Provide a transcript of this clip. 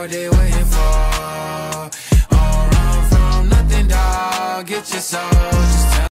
what they waiting for. All run from nothing, dog. Get your soul.